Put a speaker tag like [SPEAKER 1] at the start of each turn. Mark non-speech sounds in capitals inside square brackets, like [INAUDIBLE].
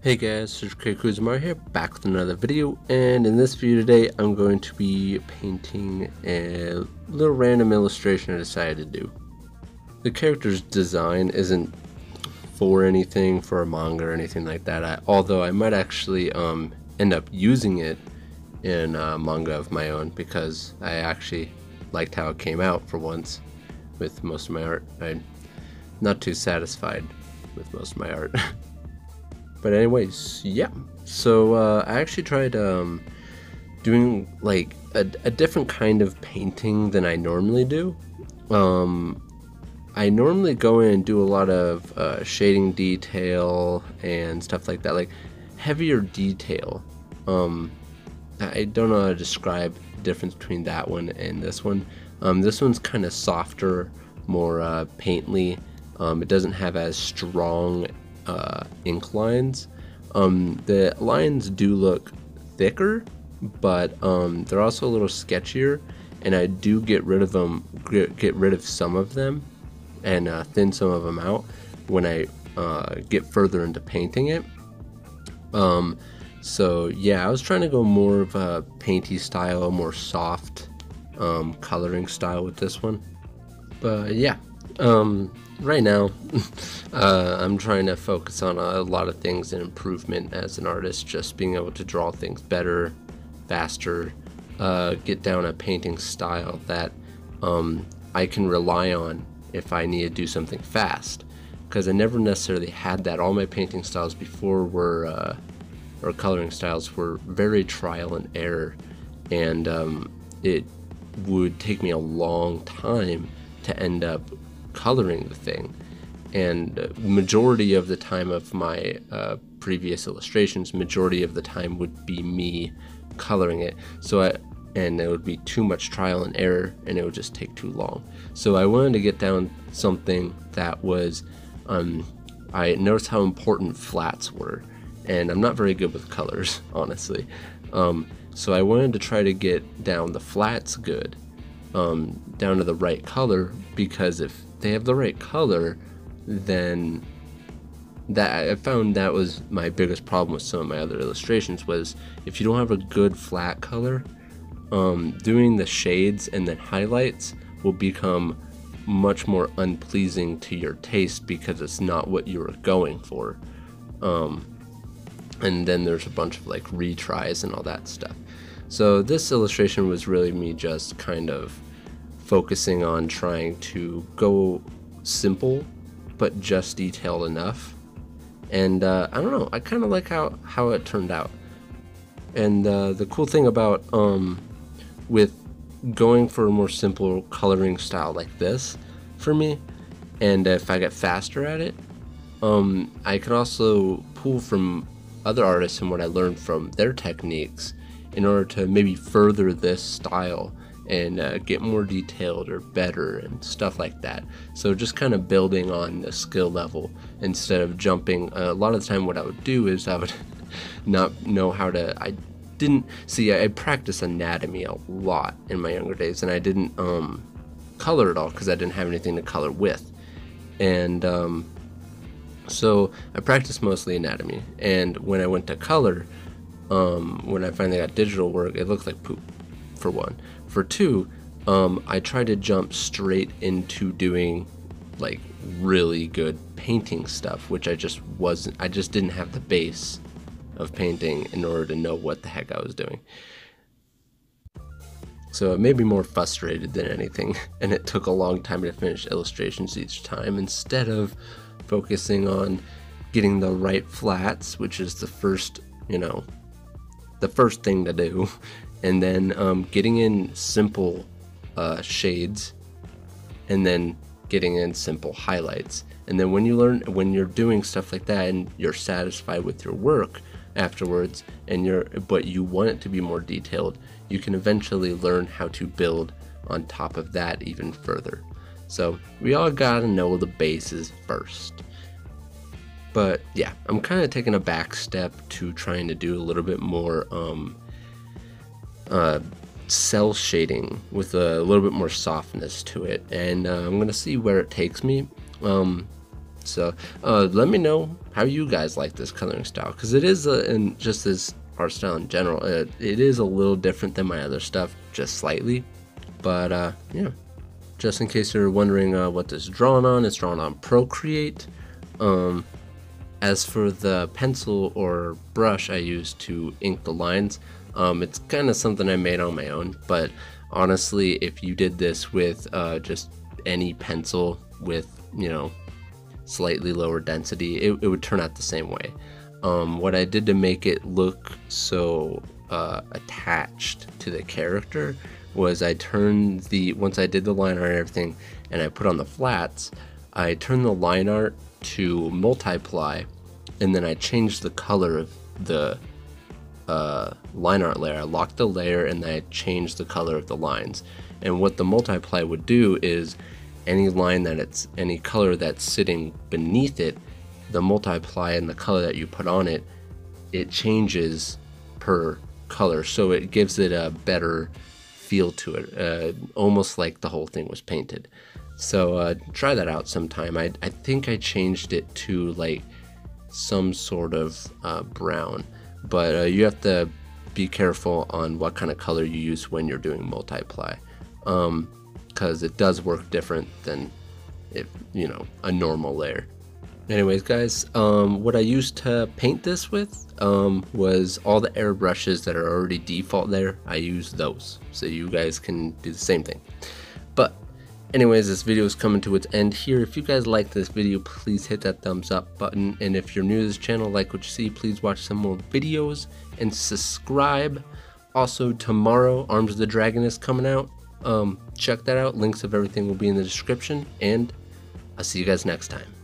[SPEAKER 1] Hey guys, Craig Kuzomari here, back with another video, and in this video today, I'm going to be painting a little random illustration I decided to do. The character's design isn't for anything, for a manga or anything like that, I, although I might actually um, end up using it in a manga of my own, because I actually liked how it came out for once with most of my art. I'm not too satisfied with most of my art. [LAUGHS] But anyways, yeah. So uh, I actually tried um, doing like a, a, different kind of painting than I normally do. Um, I normally go in and do a lot of uh, shading detail and stuff like that, like heavier detail. Um, I don't know how to describe the difference between that one and this one. Um, this one's kind of softer, more uh, paintly. Um, it doesn't have as strong uh, ink lines. Um, the lines do look thicker, but um, they're also a little sketchier, and I do get rid of them, get, rid of some of them, and uh, thin some of them out when I uh, get further into painting it. Um, so yeah, I was trying to go more of a painty style, more soft um, coloring style with this one. But yeah, um, right now, [LAUGHS] uh, I'm trying to focus on a, lot of things and improvement as an artist, just being able to draw things better, faster, uh, get down a painting style that um, I can rely on if I need to do something fast. Because I never necessarily had that. All my painting styles before were, uh, or coloring styles were very trial and error, and um, it would take me a long time to end up coloring the thing. And majority of the time of my uh, previous illustrations, majority of the time would be me coloring it. So I, and it would be too much trial and error and it would just take too long. So I wanted to get down something that was, um, I noticed how important flats were and I'm not very good with colors, [LAUGHS] honestly. Um, so I wanted to try to get down the flats good, um, down to the right color because if they have the right color, then that I found that was my biggest problem with some of my other illustrations was if you don't have a good flat color, um, doing the shades and then highlights will become much more unpleasing to your taste because it's not what you were going for. Um, and then there's a bunch of like retries and all that stuff. So this illustration was really me just kind of focusing on trying to go simple but just detailed enough. And uh, I don't know, I kind of like how, how it turned out. And uh, the cool thing about um, with going for a more simple coloring style like this for me, and if I get faster at it, um, I can also pull from other artists and what I learned from their techniques in order to maybe further this style and uh, get more detailed or better and stuff like that. So just kind of building on the skill level instead of jumping. Uh, a lot of the time, what I would do is I would [LAUGHS] not know how to. I didn't see. I, I practiced anatomy a lot in my younger days, and I didn't um, color at all because I didn't have anything to color with, and um, so I practiced mostly anatomy. And when I went to color, um, when I finally got digital work, it looked like poop, for one. For two, um, I tried to jump straight into doing like really good painting stuff, which I just wasn't, I just didn't have the base of painting in order to know what the heck I was doing. So it made me more frustrated than anything, [LAUGHS] and it took a long time to finish illustrations each time instead of focusing on getting the right flats, which is the first, you know, the first thing to do, and then um, getting in simple uh, shades and then getting in simple highlights. And then when you learn when you're doing stuff like that and you're satisfied with your work afterwards and you're but you want it to be more detailed you can eventually learn how to build on top of that even further. So we all gotta know the bases first but yeah i'm kind of taking a back step to trying to do a little bit more um, uh, cel shading with a little bit more softness to it, and uh, I'm gonna see where it takes me. Um, So uh, let me know how you guys like this coloring style because it is a, and just this art style in general, it, it is a little different than my other stuff, just slightly. But uh, yeah, just in case you're wondering uh, what this is drawn on, it's drawn on Procreate. Um, as for the pencil or brush I use to ink the lines, um, it's kind of something I made on my own. But honestly, if you did this with uh, just any pencil with, you know, slightly lower density, it, it would turn out the same way. Um, what I did to make it look so uh, attached to the character was I turned the once I did the line art and everything, and I put on the flats, I turned the line art to multiply, and then I changed the color of the uh, line art layer. I locked the layer and then I changed the color of the lines. And what the multiply would do is any line that it's any color that's sitting beneath it, the multiply and the color that you put on it, it changes per color. So it gives it a better feel to it, uh, almost like the whole thing was painted. So uh, try that out sometime. I, I think I changed it to like some sort of uh, brown, but uh, you have to be careful on what kind of color you use when you're doing multiply, because um, it does work different than if you know a normal layer. Anyways, guys, um, what I used to paint this with um, was all the airbrushes that are already default there. I use those, so you guys can do the same thing. But anyways, this video is coming to its end here. If you guys like this video, please hit that thumbs up button. And if you're new to this channel, like what you see, please watch some more videos and subscribe. Also, tomorrow, Arms of the Dragon is coming out. Um, check that out. Links of everything will be in the description. And I'll see you guys next time.